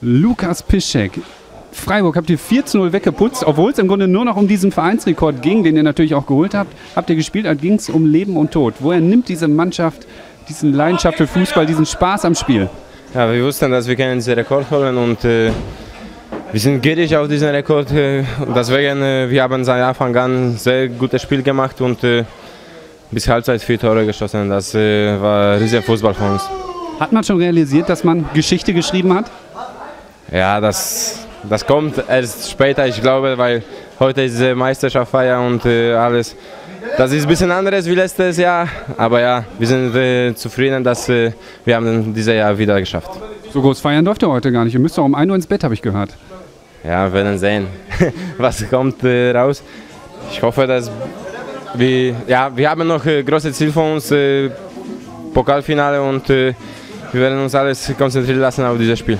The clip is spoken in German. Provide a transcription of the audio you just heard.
Lukas Piszek. Freiburg habt ihr 4 zu 0 weggeputzt, obwohl es im Grunde nur noch um diesen Vereinsrekord ging, den ihr natürlich auch geholt habt. Habt ihr gespielt, als ging es um Leben und Tod. Woher nimmt diese Mannschaft diesen Leidenschaft für Fußball, diesen Spaß am Spiel? Ja, wir wussten, dass wir können diesen Rekord holen und äh, wir sind gierig auf diesen Rekord. Äh, deswegen, äh, wir haben seit Anfang an ein sehr gutes Spiel gemacht und äh, bis Halbzeit vier Tore geschossen. Das äh, war ein riesiger Fußball von uns. Hat man schon realisiert, dass man Geschichte geschrieben hat? Ja, das, das kommt erst später, ich glaube, weil heute ist diese Meisterschaftsfeier und äh, alles. Das ist ein bisschen anderes wie letztes Jahr, aber ja, wir sind äh, zufrieden, dass äh, wir haben dieses Jahr wieder geschafft. So groß feiern dürft ihr heute gar nicht. Ihr müsst doch um 1 Uhr ins Bett, habe ich gehört. Ja, wir werden sehen, was kommt äh, raus. Ich hoffe, dass wir, ja, wir haben noch ein großes Ziel von uns, äh, Pokalfinale und äh, wir werden uns alles konzentrieren lassen auf dieses Spiel.